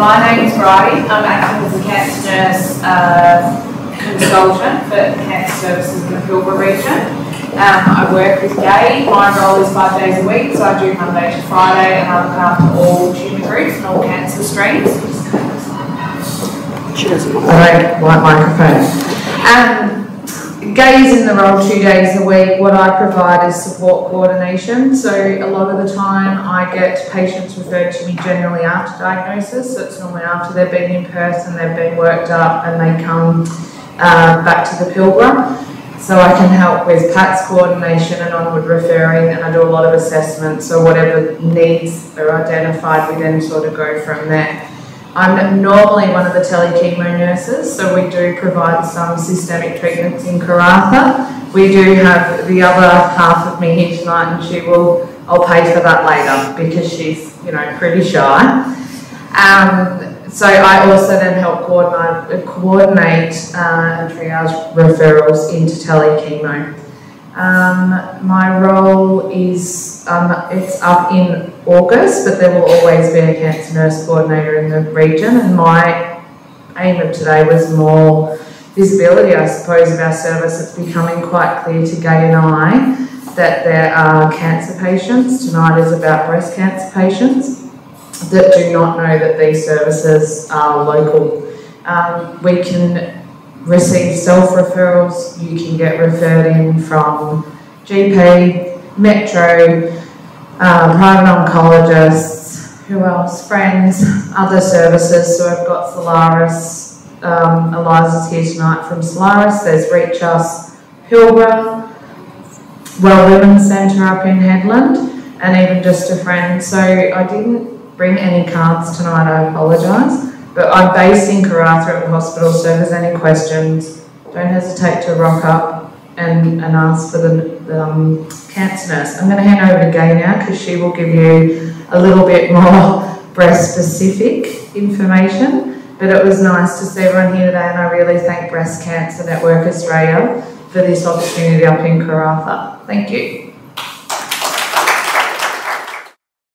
my name is Bridie. I'm acting as a cancer nurse uh, consultant for cancer services in the Pilbara region. Um, I work with Gay. My role is five days a week, so I do Monday to Friday, and I look after all tumour groups and all cancer streams. She doesn't want right, white microphone. Gay is in the role two days a week. What I provide is support coordination. So a lot of the time I get patients referred to me generally after diagnosis. So it's normally after they've been in person, they've been worked up and they come uh, back to the Pilbara. So I can help with PATS coordination and onward referring and I do a lot of assessments. So whatever needs are identified, we then sort of go from there. I'm normally one of the telechemo nurses, so we do provide some systemic treatments in Karratha. We do have the other half of me here tonight, and she will, I'll pay for that later because she's, you know, pretty shy. Um, so I also then help coordinate, coordinate uh, triage referrals into telechemo. Um, my role is, um, it's up in August, but there will always be a cancer nurse coordinator in the region and my aim of today was more visibility, I suppose, of our service. It's becoming quite clear to Gay and I that there are cancer patients, tonight is about breast cancer patients, that do not know that these services are local. Um, we can receive self-referrals, you can get referred in from GP, Metro, uh, private oncologists, who else, friends, other services. So I've got Solaris, um, Eliza's here tonight from Solaris, there's Reach Us, Pilbara, Well Women's Centre up in Hedland, and even just a friend. So I didn't bring any cards tonight, I apologise. But I'm based in Karratha at the hospital, so if there's any questions, don't hesitate to rock up and, and ask for the, the um, cancer nurse. I'm going to hand over to Gay now because she will give you a little bit more breast specific information. But it was nice to see everyone here today, and I really thank Breast Cancer Network Australia for this opportunity up in Karratha. Thank you.